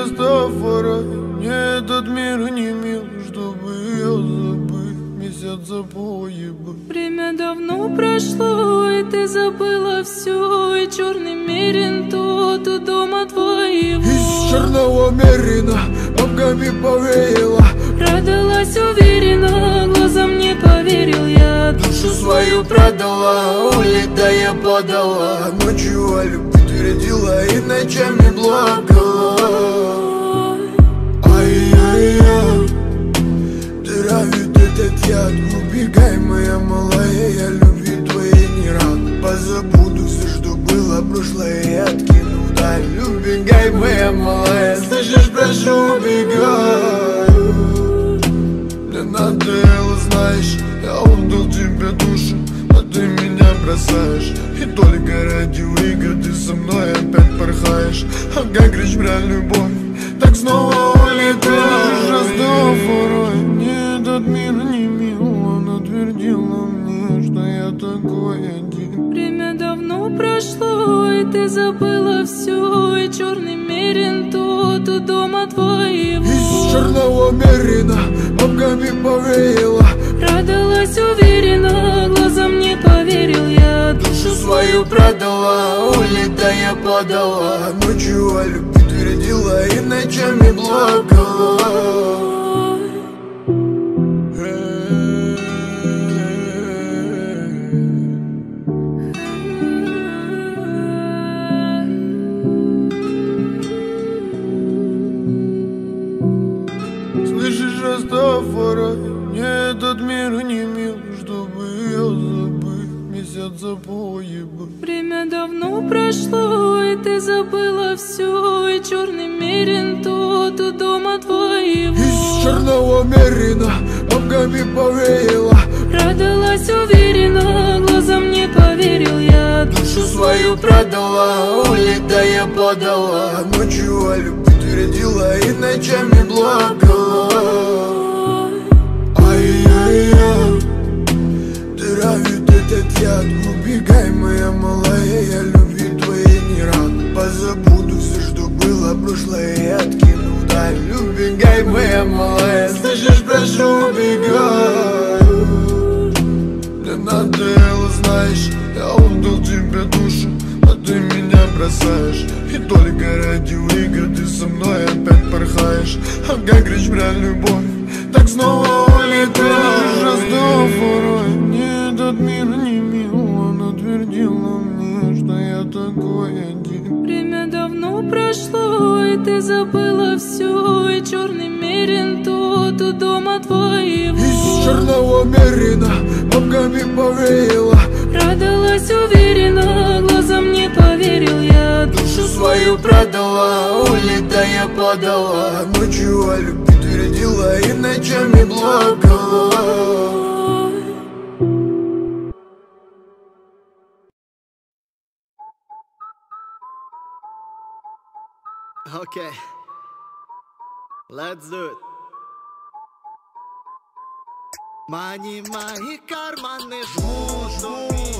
Растафара, мне этот мир не мил Чтобы я забыл месяц запои бы Время давно прошло, ты забыла все И черный мерин тот у дома твоего. Из черного мерина бабками повеяло. Продалась уверенно, глазам не поверил я. Душу свою продала, улетая подала. Ночью о любви твердила и ночами плакала Позабуду все, что было прошлое и откину. Вдаль Убегай, моя малая, слышишь, прошу, убегай Мне надоело, знаешь, я отдал тебе душу А ты меня бросаешь. И только ради выгоды со мной опять порхаешь. А как речь про любовь, так снова забыла все И черный мерин тот у дома твоего. Из черного мерина бабками повеяло. Продалась уверенно, глазам не поверил я. Душу свою продала, улетая подала. Ночью о любви твердила и ночами плакала Растафара, мне этот мир не мил Чтобы я забыл месяц запои бы Время давно прошло, и ты забыла все И черный мерин тот у дома твоего. Из черного мерина бабками повеяло. Продалась уверенно, глазам не поверил я. Душу свою продала, улетая подала. Ночью о любви твердила и ночами плакала прошлое откину. Вдаль Убегай, моя малая, слышишь, прошу, убегай Мне надоело, знаешь, я отдал тебе душу А ты меня бросаешь. И только ради выгоды со мной опять порхаешь. А как речь про любовь, так снова улетаешь ты забыла все И черный мерин тот у дома твоего. Из черного мерина бабками повеяло. Продалась уверенно, глазам не поверил я. Душу свою продала, улетая подала. Ночью о любви твердила и ночами плакала Okay. Let's do it. Мани мои карманы жму, жму